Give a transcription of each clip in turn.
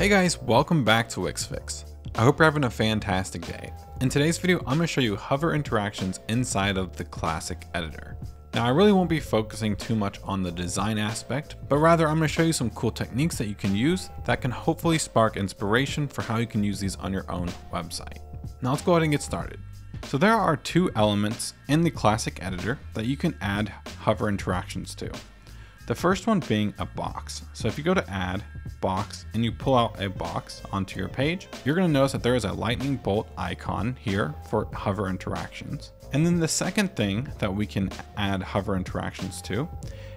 Hey guys, welcome back to Wix Fix. I hope you're having a fantastic day. In today's video, I'm going to show you hover interactions inside of the classic editor. Now I really won't be focusing too much on the design aspect, but rather I'm going to show you some cool techniques that you can use that can hopefully spark inspiration for how you can use these on your own website. Now let's go ahead and get started. So there are two elements in the classic editor that you can add hover interactions to. The first one being a box. So if you go to add box and you pull out a box onto your page, you're going to notice that there is a lightning bolt icon here for hover interactions. And then the second thing that we can add hover interactions to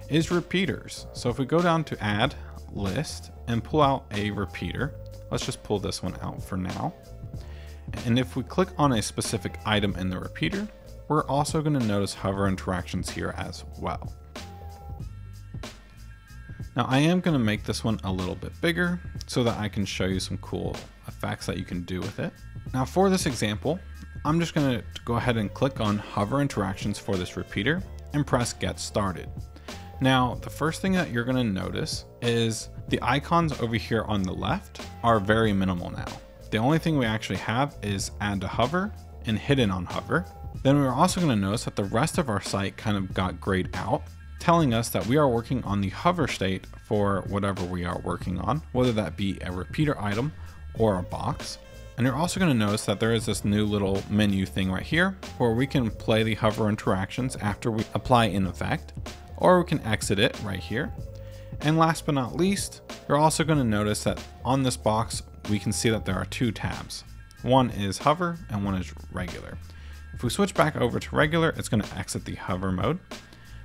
is repeaters. So if we go down to add list and pull out a repeater, let's just pull this one out for now. And if we click on a specific item in the repeater, we're also going to notice hover interactions here as well. Now I am going to make this one a little bit bigger so that I can show you some cool effects that you can do with it. Now for this example, I'm just going to go ahead and click on hover interactions for this repeater and press get started. Now the first thing that you're going to notice is the icons over here on the left are very minimal now. The only thing we actually have is add to hover and hidden on hover. Then we're also going to notice that the rest of our site kind of got grayed out telling us that we are working on the hover state for whatever we are working on, whether that be a repeater item or a box. And you're also going to notice that there is this new little menu thing right here where we can play the hover interactions after we apply in effect, or we can exit it right here. And last but not least, you're also going to notice that on this box, we can see that there are two tabs. One is hover and one is regular. If we switch back over to regular, it's going to exit the hover mode.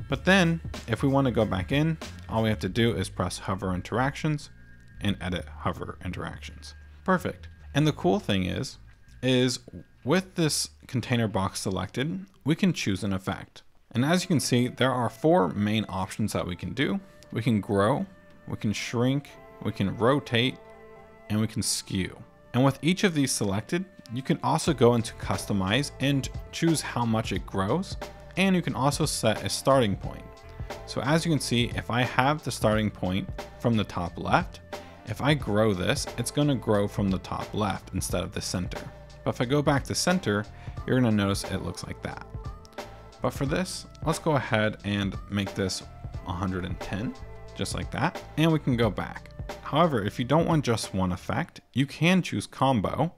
But then if we want to go back in, all we have to do is press hover interactions and edit hover interactions. Perfect. And the cool thing is, is with this container box selected, we can choose an effect. And as you can see, there are four main options that we can do. We can grow, we can shrink, we can rotate, and we can skew. And with each of these selected, you can also go into customize and choose how much it grows and you can also set a starting point. So as you can see, if I have the starting point from the top left, if I grow this, it's going to grow from the top left instead of the center. But if I go back to center, you're going to notice it looks like that. But for this, let's go ahead and make this 110, just like that, and we can go back. However, if you don't want just one effect, you can choose combo,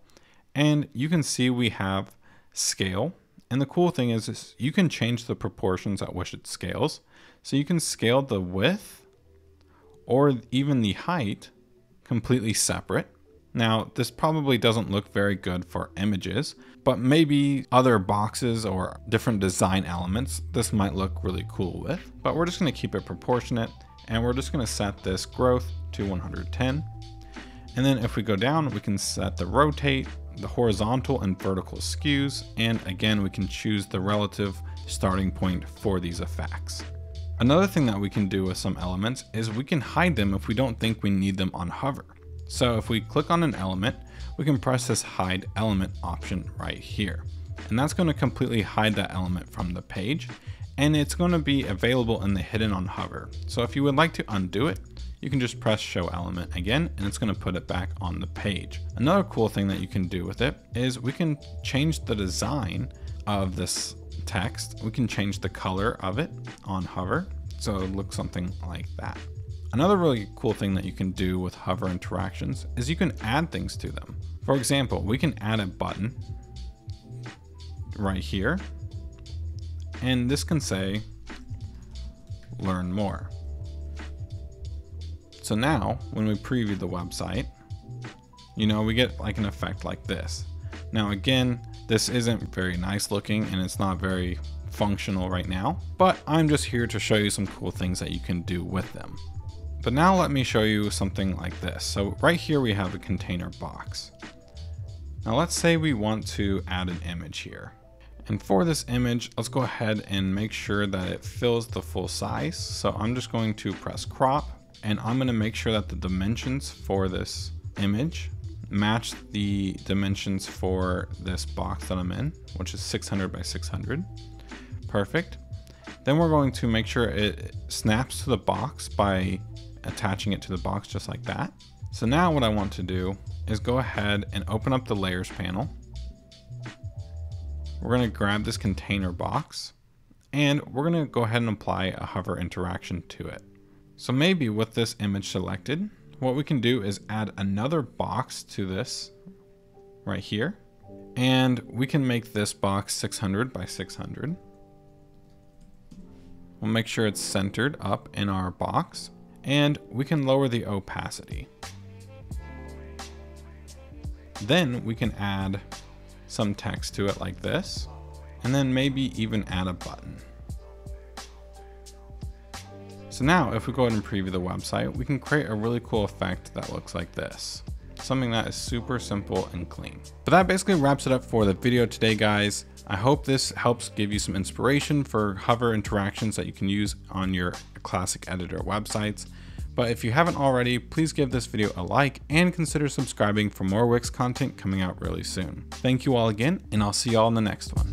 and you can see we have scale, and the cool thing is, is you can change the proportions at which it scales. So you can scale the width or even the height completely separate. Now, this probably doesn't look very good for images, but maybe other boxes or different design elements, this might look really cool with. But we're just gonna keep it proportionate and we're just gonna set this growth to 110. And then if we go down, we can set the rotate the horizontal and vertical skews, and again, we can choose the relative starting point for these effects. Another thing that we can do with some elements is we can hide them if we don't think we need them on hover. So if we click on an element, we can press this hide element option right here. And that's going to completely hide that element from the page and it's going to be available in the hidden on hover. So if you would like to undo it, you can just press show element again and it's going to put it back on the page. Another cool thing that you can do with it is we can change the design of this text. We can change the color of it on hover. So it looks something like that. Another really cool thing that you can do with hover interactions is you can add things to them. For example, we can add a button right here. And this can say, learn more. So now when we preview the website, you know, we get like an effect like this. Now again, this isn't very nice looking and it's not very functional right now, but I'm just here to show you some cool things that you can do with them. But now let me show you something like this. So right here we have a container box. Now let's say we want to add an image here. And for this image, let's go ahead and make sure that it fills the full size. So I'm just going to press crop and I'm gonna make sure that the dimensions for this image match the dimensions for this box that I'm in, which is 600 by 600. Perfect. Then we're going to make sure it snaps to the box by attaching it to the box just like that. So now what I want to do is go ahead and open up the layers panel. We're going to grab this container box and we're going to go ahead and apply a hover interaction to it. So maybe with this image selected, what we can do is add another box to this right here. And we can make this box 600 by 600. We'll make sure it's centered up in our box and we can lower the opacity. Then we can add some text to it like this, and then maybe even add a button. So now if we go ahead and preview the website, we can create a really cool effect that looks like this. Something that is super simple and clean. But that basically wraps it up for the video today, guys. I hope this helps give you some inspiration for hover interactions that you can use on your classic editor websites. But if you haven't already, please give this video a like and consider subscribing for more Wix content coming out really soon. Thank you all again, and I'll see you all in the next one.